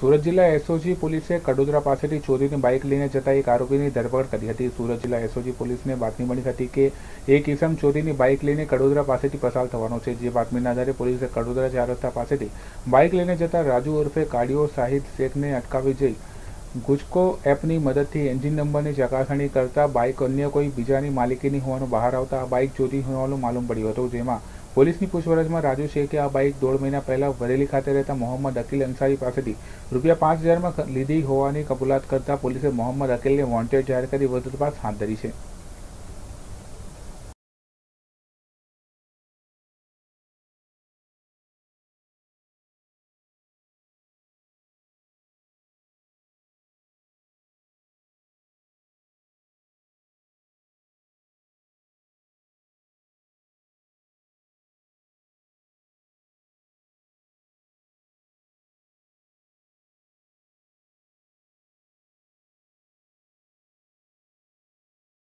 સુરત જિલ્લા એસઓજી પોલીસે કડોદરા પાસેથી ચોરીની બાઇક લઈને જતા એક આરોપીની ધરપકડ કરી હતી. સુરત જિલ્લા એસઓજી પોલીસને બાતમી મળી હતી કે એક ઇસમ ચોરીની બાઇક લઈને કડોદરા પાસેથી પસાર થવાનો છે. જે બાતમીના આધારે પોલીસે કડોદરા ચાર રસ્તા પાસેથી બાઇક લઈને જતા રાજુ ઉર્ફે કાડિયો શાહિદ શેખને અટકાવી જઈ ગુજકો એપની મદદથી એન્જિન નંબરની ચકાસણી કરતા બાઇક અન્ય કોઈ બીજાની માલિકીની હોવાનું બહાર આવતા આ બાઇક ચોરી હોવાનું માલુમ પડ્યું હતું. જેમાં પોલીસની પૂછપરછમાં રાજુ શેખે આ બાઇક દોઢ મહિના પહેલા વરેલી ખાતે રહેતા મોહમ્મદ અકીલ અંસારી પાસેથી રૂપિયા પાંચ હજારમાં લીધી હોવાની કબૂલાત કરતા પોલીસે મોહમ્મદ અકીલને વોન્ટેડ જાહેર કરી વધુ તપાસ હાથ ધરી છે.